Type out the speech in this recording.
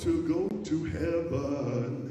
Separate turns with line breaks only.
to go to heaven.